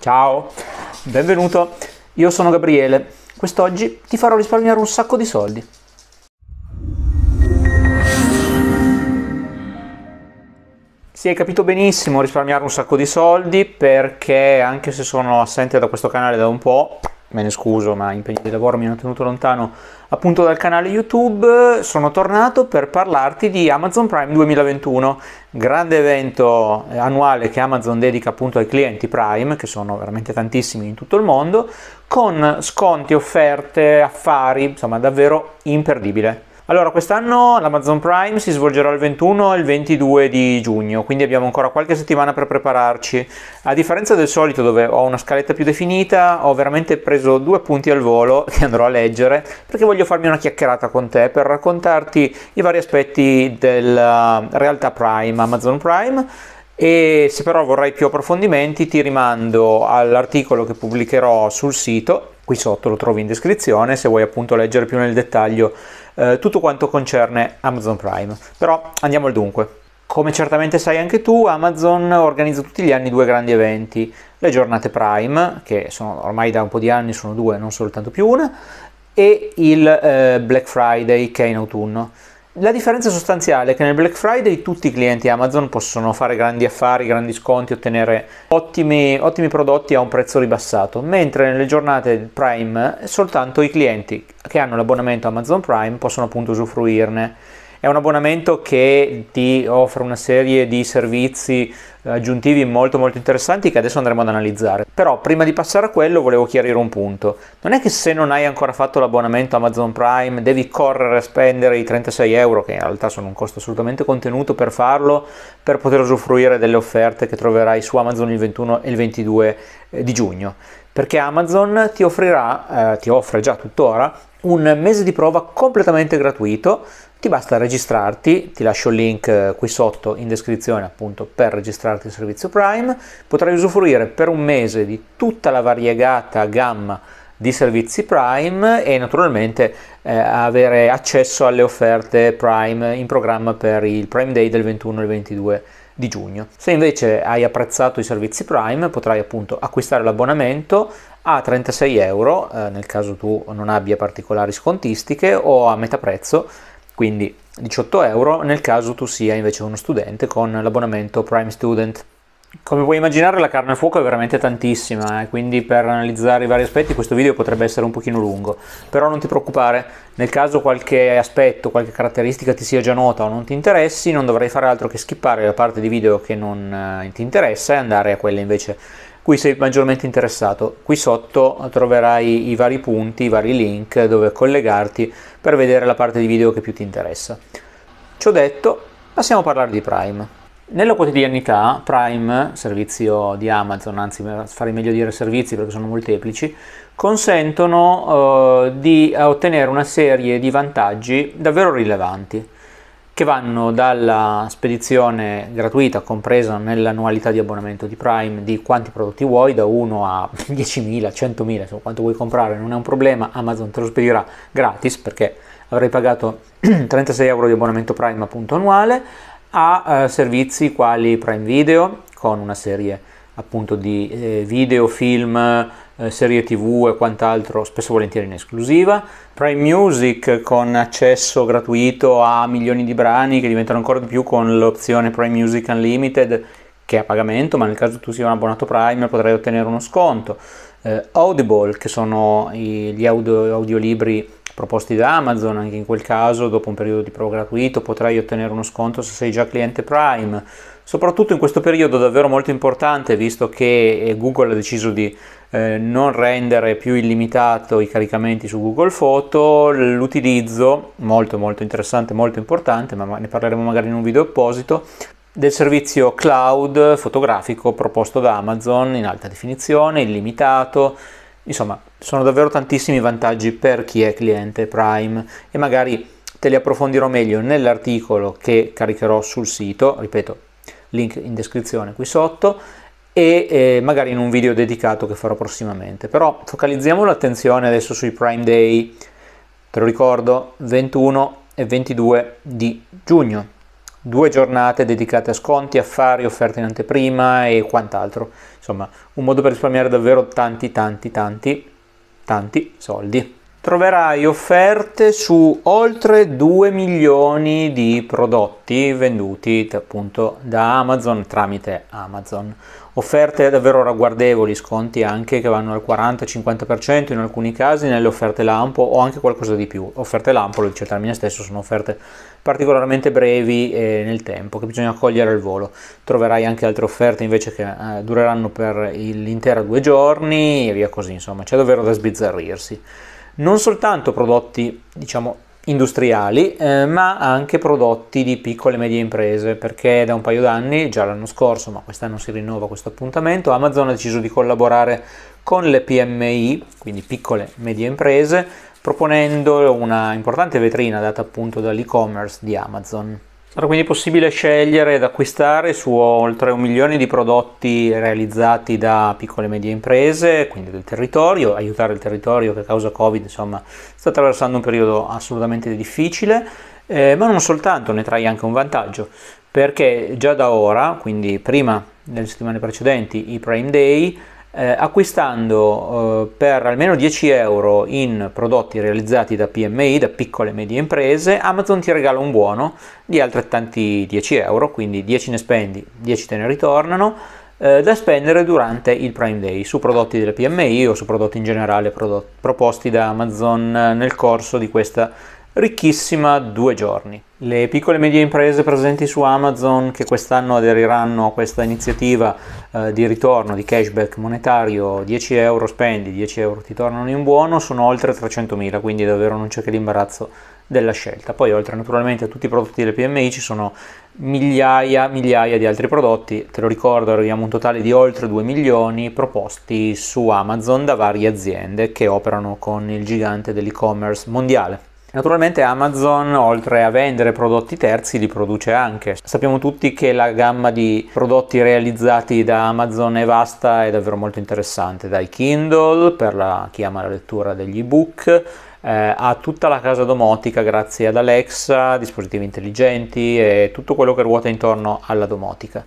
Ciao, benvenuto. Io sono Gabriele. Quest'oggi ti farò risparmiare un sacco di soldi. Sì, hai capito benissimo, risparmiare un sacco di soldi perché anche se sono assente da questo canale da un po', me ne scuso, ma impegni di lavoro mi hanno tenuto lontano appunto dal canale YouTube, sono tornato per parlarti di Amazon Prime 2021, grande evento eh, annuale che Amazon dedica appunto ai clienti Prime, che sono veramente tantissimi in tutto il mondo, con sconti, offerte, affari, insomma davvero imperdibile. Allora, quest'anno l'Amazon Prime si svolgerà il 21 e il 22 di giugno, quindi abbiamo ancora qualche settimana per prepararci. A differenza del solito dove ho una scaletta più definita, ho veramente preso due punti al volo che andrò a leggere perché voglio farmi una chiacchierata con te per raccontarti i vari aspetti della realtà Prime, Amazon Prime e se però vorrai più approfondimenti ti rimando all'articolo che pubblicherò sul sito, qui sotto lo trovi in descrizione se vuoi appunto leggere più nel dettaglio eh, tutto quanto concerne Amazon Prime. Però andiamo al dunque. Come certamente sai anche tu, Amazon organizza tutti gli anni due grandi eventi, le giornate Prime, che sono ormai da un po' di anni sono due, non soltanto più una, e il eh, Black Friday che è in autunno. La differenza sostanziale è che nel Black Friday tutti i clienti Amazon possono fare grandi affari, grandi sconti, ottenere ottimi, ottimi, prodotti a un prezzo ribassato, mentre nelle giornate Prime soltanto i clienti che hanno l'abbonamento Amazon Prime possono appunto usufruirne. È un abbonamento che ti offre una serie di servizi aggiuntivi molto molto interessanti che adesso andremo ad analizzare. Però prima di passare a quello volevo chiarire un punto. Non è che se non hai ancora fatto l'abbonamento Amazon Prime devi correre a spendere i 36 euro, che in realtà sono un costo assolutamente contenuto per farlo, per poter usufruire delle offerte che troverai su Amazon il 21 e il 22 eh, di giugno. Perché Amazon ti offrirà, eh, ti offre già tuttora, un mese di prova completamente gratuito ti basta registrarti, ti lascio il link eh, qui sotto in descrizione appunto per registrarti al servizio Prime, potrai usufruire per un mese di tutta la variegata gamma di servizi Prime e naturalmente eh, avere accesso alle offerte Prime in programma per il Prime Day del 21 e 22 di giugno. Se invece hai apprezzato i servizi Prime potrai appunto acquistare l'abbonamento a 36 euro eh, nel caso tu non abbia particolari scontistiche o a metà prezzo quindi 18 euro nel caso tu sia invece uno studente con l'abbonamento Prime Student. Come puoi immaginare la carne al fuoco è veramente tantissima, eh? quindi per analizzare i vari aspetti questo video potrebbe essere un pochino lungo, però non ti preoccupare, nel caso qualche aspetto, qualche caratteristica ti sia già nota o non ti interessi, non dovrai fare altro che skippare la parte di video che non eh, ti interessa e andare a quella invece cui sei maggiormente interessato. Qui sotto troverai i vari punti, i vari link dove collegarti per vedere la parte di video che più ti interessa. Ciò detto, passiamo a parlare di Prime. Nella quotidianità Prime, servizio di Amazon, anzi farei meglio dire servizi perché sono molteplici, consentono uh, di ottenere una serie di vantaggi davvero rilevanti che vanno dalla spedizione gratuita compresa nell'annualità di abbonamento di Prime di quanti prodotti vuoi, da 1 a 10.000, 100.000, insomma quanto vuoi comprare non è un problema, Amazon te lo spedirà gratis perché avrai pagato 36 euro di abbonamento Prime appunto annuale, a eh, servizi quali Prime Video con una serie appunto di eh, video, film, eh, serie tv e quant'altro, spesso volentieri in esclusiva. Prime Music con accesso gratuito a milioni di brani che diventano ancora di più con l'opzione Prime Music Unlimited che è a pagamento, ma nel caso tu sia un abbonato Prime potrai ottenere uno sconto. Eh, Audible, che sono i, gli audio, audiolibri proposti da Amazon, anche in quel caso dopo un periodo di pro gratuito potrai ottenere uno sconto se sei già cliente Prime, soprattutto in questo periodo davvero molto importante visto che eh, Google ha deciso di eh, non rendere più illimitato i caricamenti su Google Photo, l'utilizzo molto molto interessante, molto importante, ma ne parleremo magari in un video apposito, del servizio cloud fotografico proposto da Amazon in alta definizione, illimitato, Insomma, sono davvero tantissimi vantaggi per chi è cliente Prime e magari te li approfondirò meglio nell'articolo che caricherò sul sito, ripeto, link in descrizione qui sotto e eh, magari in un video dedicato che farò prossimamente. Però focalizziamo l'attenzione adesso sui Prime Day, te lo ricordo, 21 e 22 di giugno. due giornate dedicate a sconti, affari, offerte in anteprima e quant'altro. Insomma, un modo per risparmiare davvero tanti, tanti, tanti, tanti soldi troverai offerte su oltre 2 milioni di prodotti venduti appunto da Amazon tramite Amazon. Offerte davvero ragguardevoli, sconti anche che vanno al 40-50% in alcuni casi nelle offerte lampo o anche qualcosa di più. Offerte lampo, lo dice il termine stesso, sono offerte particolarmente brevi eh, nel tempo che bisogna cogliere al volo. Troverai anche altre offerte invece che eh, dureranno per l'intero due giorni e via così, insomma, c'è davvero da sbizzarrirsi non soltanto prodotti diciamo industriali eh, ma anche prodotti di piccole e medie imprese perché da un paio d'anni, già l'anno scorso ma quest'anno si rinnova questo appuntamento, Amazon ha deciso di collaborare con le PMI, quindi piccole e medie imprese, proponendo una importante vetrina data appunto dall'e-commerce di Amazon. Sarà quindi possibile scegliere ed acquistare su oltre un milione di prodotti realizzati da piccole e medie imprese, quindi del territorio, aiutare il territorio che a causa Covid insomma, sta attraversando un periodo assolutamente difficile, eh, ma non soltanto, ne trai anche un vantaggio, perché già da ora, quindi prima delle settimane precedenti, i Prime Day, eh, acquistando eh, per almeno 10 euro in prodotti realizzati da PMI, da piccole e medie imprese, Amazon ti regala un buono di altrettanti 10 euro, quindi 10 ne spendi, 10 te ne ritornano, eh, da spendere durante il Prime Day su prodotti delle PMI o su prodotti in generale prodotti, proposti da Amazon nel corso di questa ricchissima due giorni. Le piccole e medie imprese presenti su Amazon che quest'anno aderiranno a questa iniziativa eh, di ritorno di cashback monetario 10 euro spendi, 10 euro ti tornano in buono sono oltre 300.000 quindi davvero non c'è che l'imbarazzo della scelta. Poi oltre naturalmente a tutti i prodotti delle PMI ci sono migliaia, migliaia di altri prodotti, te lo ricordo arriviamo a un totale di oltre 2 milioni proposti su Amazon da varie aziende che operano con il gigante dell'e-commerce mondiale. Naturalmente Amazon, oltre a vendere prodotti terzi, li produce anche. Sappiamo tutti che la gamma di prodotti realizzati da Amazon è vasta e davvero molto interessante, dai Kindle per la, chi ama la lettura degli ebook, eh, a tutta la casa domotica grazie ad Alexa, dispositivi intelligenti e tutto quello che ruota intorno alla domotica.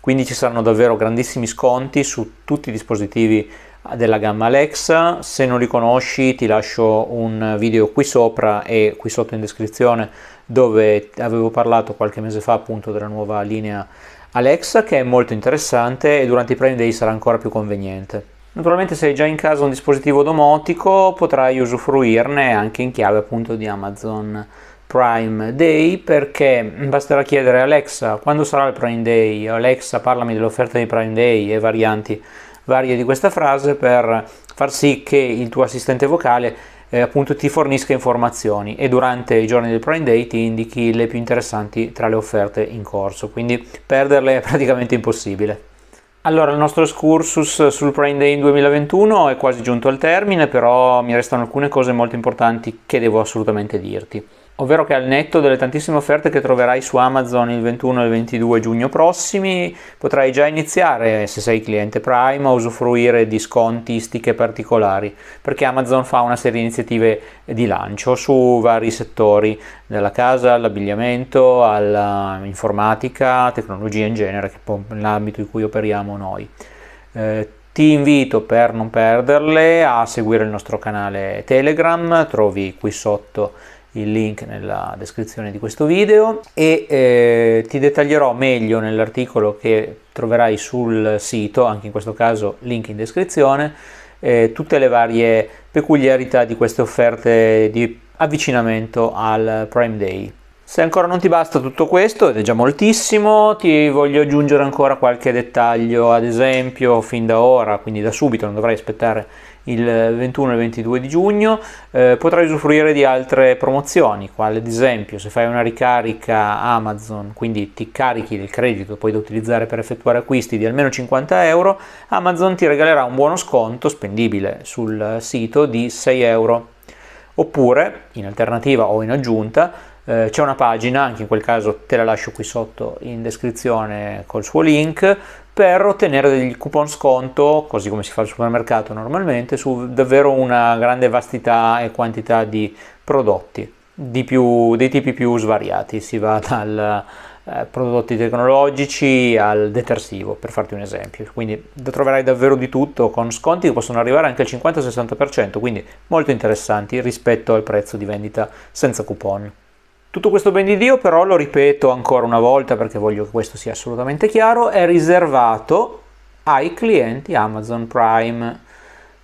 Quindi ci saranno davvero grandissimi sconti su tutti i dispositivi della gamma Alexa, se non li conosci ti lascio un video qui sopra e qui sotto in descrizione dove avevo parlato qualche mese fa appunto della nuova linea Alexa che è molto interessante e durante i Prime Day sarà ancora più conveniente. Naturalmente se hai già in casa un dispositivo domotico potrai usufruirne anche in chiave appunto di Amazon Prime Day perché basterà chiedere Alexa quando sarà il Prime Day, Alexa parlami dell'offerta di Prime Day e varianti varie di questa frase per far sì che il tuo assistente vocale eh, appunto ti fornisca informazioni e durante i giorni del Prime Day ti indichi le più interessanti tra le offerte in corso, quindi perderle è praticamente impossibile. Allora, il nostro excursus sul Prime Day in 2021 è quasi giunto al termine, però mi restano alcune cose molto importanti che devo assolutamente dirti ovvero che al netto delle tantissime offerte che troverai su Amazon il 21 e il 22 giugno prossimi, potrai già iniziare, se sei cliente Prime, a usufruire di sconti, stiche particolari, perché Amazon fa una serie di iniziative di lancio su vari settori, dalla casa all'abbigliamento, all'informatica, tecnologia in genere, che è l'ambito in cui operiamo noi. Eh, ti invito per non perderle a seguire il nostro canale Telegram, trovi qui sotto il link nella descrizione di questo video e eh, ti dettaglierò meglio nell'articolo che troverai sul sito, anche in questo caso link in descrizione, eh, tutte le varie peculiarità di queste offerte di avvicinamento al Prime Day. Se ancora non ti basta tutto questo, ed è già moltissimo, ti voglio aggiungere ancora qualche dettaglio, ad esempio fin da ora, quindi da subito, non dovrai aspettare il 21 e 22 di giugno, eh, potrai usufruire di altre promozioni, quale ad esempio se fai una ricarica Amazon, quindi ti carichi del credito poi da utilizzare per effettuare acquisti di almeno 50 euro, Amazon ti regalerà un buono sconto spendibile sul sito di 6 euro. Oppure, in alternativa o in aggiunta, eh, c'è una pagina, anche in quel caso te la lascio qui sotto in descrizione col suo link, per ottenere degli coupon sconto, così come si fa al supermercato normalmente, su davvero una grande vastità e quantità di prodotti di più, dei tipi più svariati, si va dal, eh, prodotti tecnologici al detersivo, per farti un esempio. Quindi troverai davvero di tutto con sconti che possono arrivare anche al 50-60%, quindi molto interessanti rispetto al prezzo di vendita senza coupon. Tutto questo ben di Dio però, lo ripeto ancora una volta perché voglio che questo sia assolutamente chiaro, è riservato ai clienti Amazon Prime.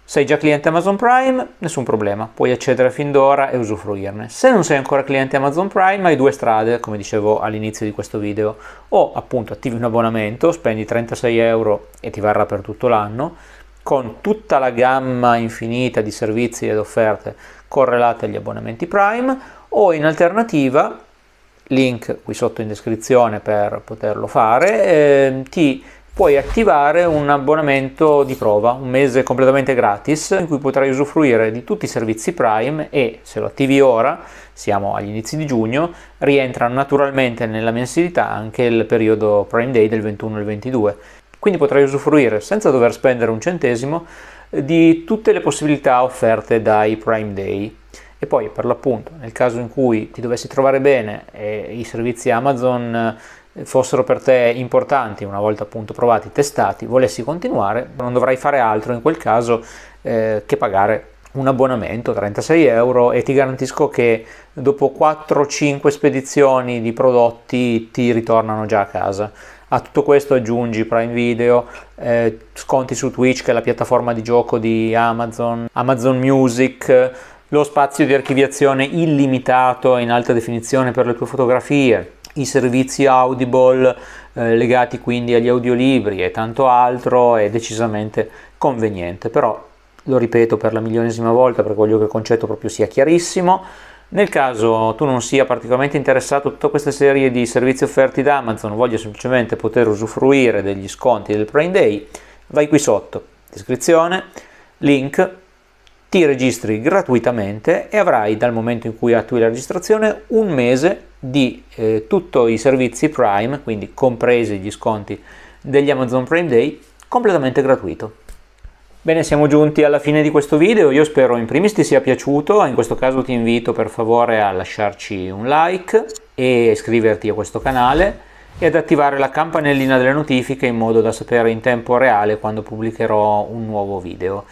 Sei già cliente Amazon Prime? Nessun problema, puoi accedere fin d'ora e usufruirne. Se non sei ancora cliente Amazon Prime hai due strade, come dicevo all'inizio di questo video. O appunto attivi un abbonamento, spendi 36 euro e ti varrà per tutto l'anno, con tutta la gamma infinita di servizi ed offerte correlate agli abbonamenti Prime, o in alternativa, link qui sotto in descrizione per poterlo fare, eh, ti puoi attivare un abbonamento di prova, un mese completamente gratis, in cui potrai usufruire di tutti i servizi Prime e se lo attivi ora, siamo agli inizi di giugno, rientra naturalmente nella mensilità anche il periodo Prime Day del 21 al 22. Quindi potrai usufruire senza dover spendere un centesimo di tutte le possibilità offerte dai Prime Day. E poi per l'appunto, nel caso in cui ti dovessi trovare bene e i servizi Amazon fossero per te importanti, una volta appunto provati, testati, volessi continuare, non dovrai fare altro in quel caso eh, che pagare un abbonamento 36 euro e ti garantisco che dopo 4-5 spedizioni di prodotti ti ritornano già a casa. A tutto questo aggiungi Prime Video, eh, sconti su Twitch che è la piattaforma di gioco di Amazon, Amazon Music, lo spazio di archiviazione illimitato in alta definizione per le tue fotografie, i servizi Audible eh, legati quindi agli audiolibri e tanto altro è decisamente conveniente, però lo ripeto per la milionesima volta perché voglio che il concetto proprio sia chiarissimo. Nel caso tu non sia particolarmente interessato a tutta questa serie di servizi offerti da Amazon, voglia semplicemente poter usufruire degli sconti del Prime Day, vai qui sotto, descrizione, link, ti registri gratuitamente e avrai dal momento in cui attui la registrazione un mese di eh, tutti i servizi Prime, quindi compresi gli sconti degli Amazon Prime Day, completamente gratuito. Bene, siamo giunti alla fine di questo video, io spero in primis ti sia piaciuto, in questo caso ti invito per favore a lasciarci un like e iscriverti a questo canale e ad attivare la campanellina delle notifiche in modo da sapere in tempo reale quando pubblicherò un nuovo video.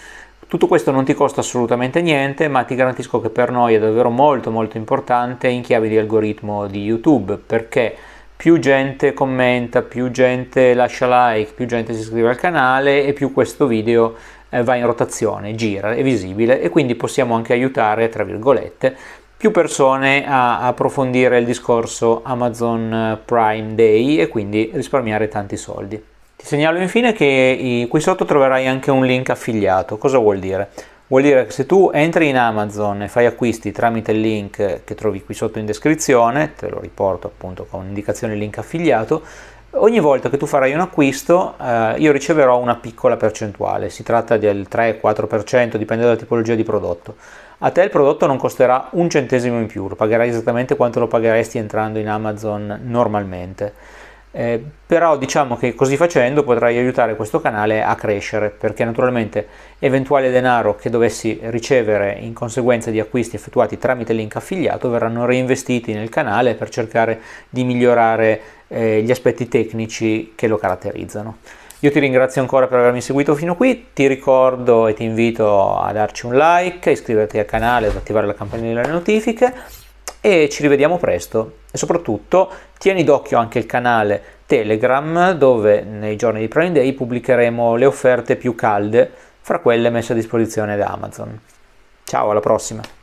Tutto questo non ti costa assolutamente niente, ma ti garantisco che per noi è davvero molto molto importante in chiave di algoritmo di YouTube, perché più gente commenta, più gente lascia like, più gente si iscrive al canale e più questo video eh, va in rotazione, gira, è visibile e quindi possiamo anche aiutare, tra virgolette, più persone a approfondire il discorso Amazon Prime Day e quindi risparmiare tanti soldi. Ti segnalo infine che qui sotto troverai anche un link affiliato. Cosa vuol dire? Vuol dire che se tu entri in Amazon e fai acquisti tramite il link che trovi qui sotto in descrizione, te lo riporto appunto con indicazione link affiliato, ogni volta che tu farai un acquisto eh, io riceverò una piccola percentuale, si tratta del 3-4%, dipende dalla tipologia di prodotto. A te il prodotto non costerà un centesimo in più, lo pagherai esattamente quanto lo pagheresti entrando in Amazon normalmente. Eh, però diciamo che così facendo potrai aiutare questo canale a crescere perché naturalmente eventuale denaro che dovessi ricevere in conseguenza di acquisti effettuati tramite link affiliato verranno reinvestiti nel canale per cercare di migliorare eh, gli aspetti tecnici che lo caratterizzano. Io ti ringrazio ancora per avermi seguito fino qui, ti ricordo e ti invito a darci un like, iscriverti al canale, ad attivare la campanella delle notifiche e ci rivediamo presto e soprattutto tieni d'occhio anche il canale Telegram dove nei giorni di Prime Day pubblicheremo le offerte più calde fra quelle messe a disposizione da Amazon. Ciao, alla prossima!